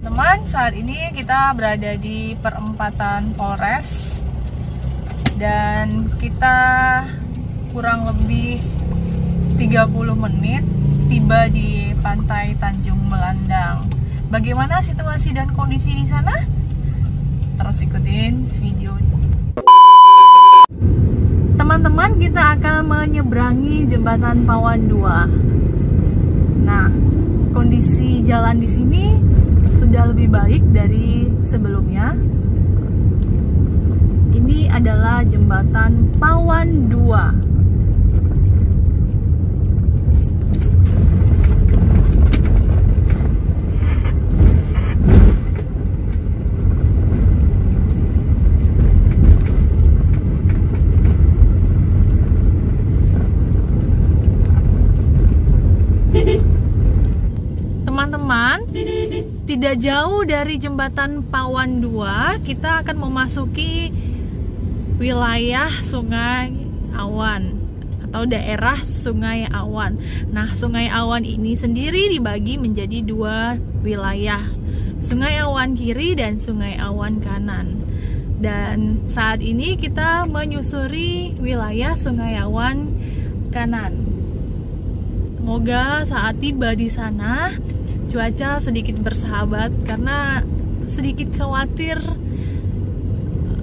Teman, saat ini kita berada di perempatan Polres dan kita kurang lebih 30 menit tiba di pantai Tanjung Melandang. Bagaimana situasi dan kondisi di sana? Terus ikutin video. Teman-teman, kita akan menyeberangi jembatan Pawan 2. Nah, kondisi jalan di sini sudah lebih baik dari sebelumnya. Ini adalah jembatan Pawan 2. Teman-teman, tidak jauh dari jembatan Pawan 2, kita akan memasuki wilayah Sungai Awan atau daerah Sungai Awan. Nah, Sungai Awan ini sendiri dibagi menjadi dua wilayah. Sungai Awan kiri dan Sungai Awan kanan. Dan saat ini kita menyusuri wilayah Sungai Awan kanan. Semoga saat tiba di sana cuaca sedikit bersahabat karena sedikit khawatir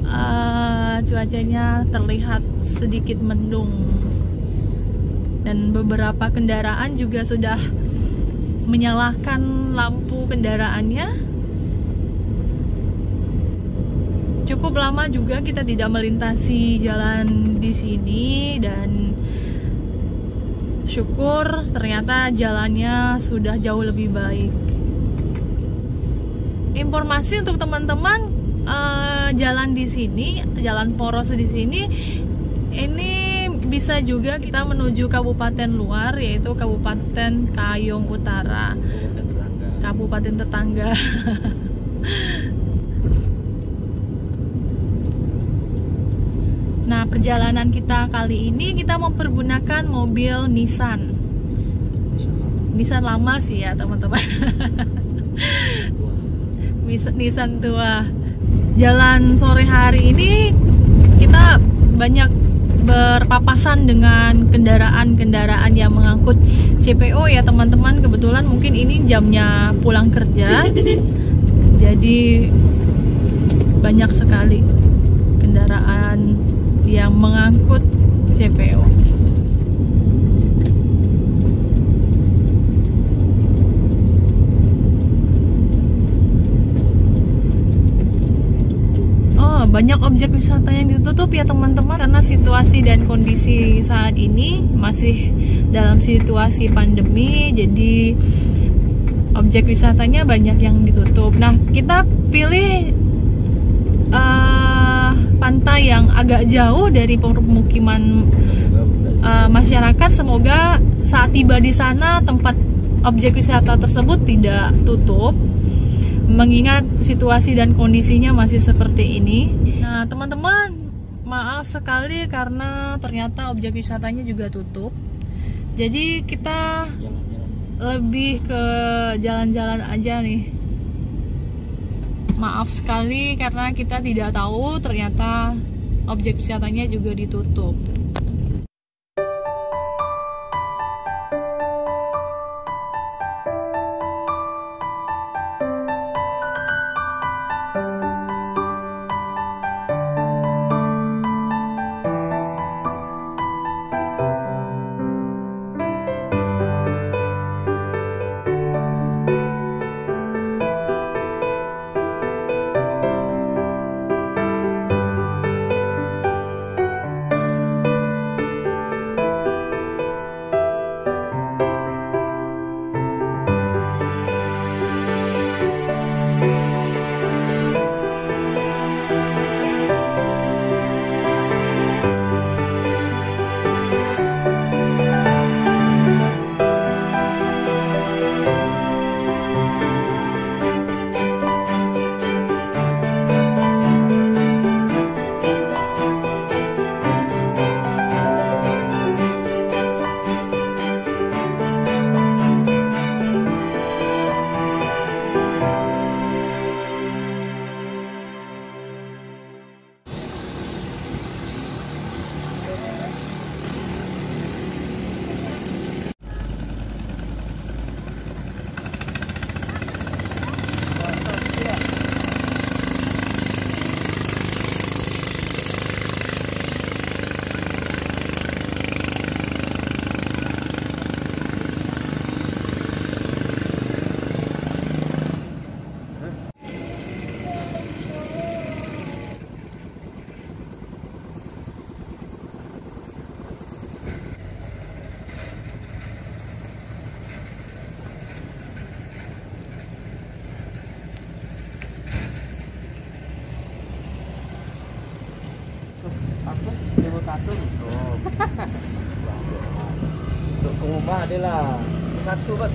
uh, cuacanya terlihat sedikit mendung. Dan beberapa kendaraan juga sudah menyalakan lampu kendaraannya. Cukup lama juga kita tidak melintasi jalan di sini dan syukur ternyata jalannya sudah jauh lebih baik. Informasi untuk teman-teman uh, jalan di sini jalan poros di sini ini bisa juga kita menuju kabupaten luar yaitu Kabupaten Kayong Utara. Kabupaten tetangga Nah, perjalanan kita kali ini kita mempergunakan mobil Nissan. Nissan lama sih ya, teman-teman. Nissan tua. Jalan sore hari ini kita banyak berpapasan dengan kendaraan-kendaraan yang mengangkut CPO ya teman-teman. Kebetulan mungkin ini jamnya pulang kerja. Jadi banyak sekali kendaraan yang mengangkut CPO. Oh, banyak objek wisata yang ditutup ya teman-teman karena situasi dan kondisi saat ini masih dalam situasi pandemi jadi objek wisatanya banyak yang ditutup. Nah, kita pilih yang agak jauh dari pemukiman uh, masyarakat. Semoga saat tiba di sana tempat objek wisata tersebut tidak tutup. Mengingat situasi dan kondisinya masih seperti ini. Nah, teman-teman, maaf sekali karena ternyata objek wisatanya juga tutup. Jadi kita lebih ke jalan-jalan aja nih maaf sekali karena kita tidak tahu ternyata objek wisatanya juga ditutup satu oh. Untuk ke rumah dia lah Satu kan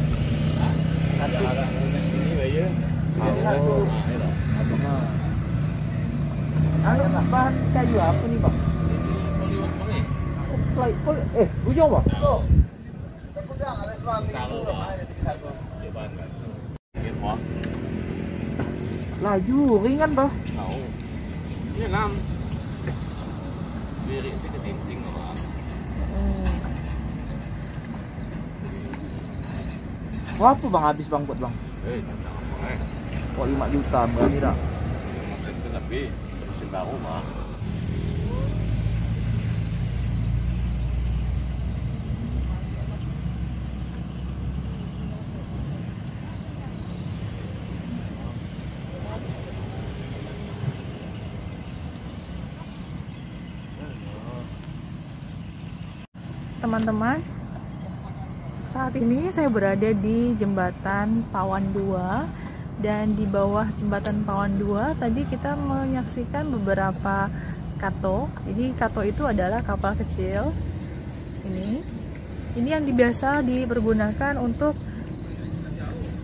Satu Ini bayar. Jadi satu Anu bahan kayu apa ni bang? Play. Eh, bujang bang? Laju, ringan bang Tahu. Ini enam. Birik itu ketinting apa? Berapa bang habis bang buat bang? Eh, tak apa eh. Oh 5 juta berani tak? Mesin tu lebih. Mesin baru mah. Teman-teman. Saat ini saya berada di jembatan Pawan 2 dan di bawah jembatan Pawan 2 tadi kita menyaksikan beberapa kato. Jadi kato itu adalah kapal kecil. Ini. Ini yang biasa dipergunakan untuk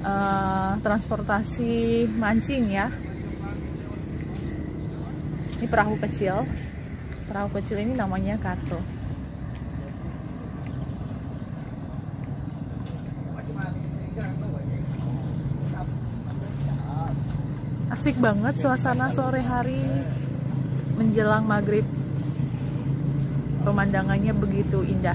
eh, transportasi mancing ya. Ini perahu kecil. Perahu kecil ini namanya kato asik banget suasana sore hari menjelang maghrib. Pemandangannya begitu indah.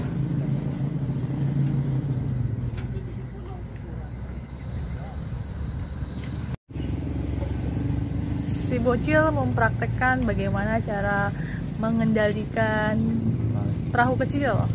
Si bocil mempraktekkan bagaimana cara mengendalikan perahu kecil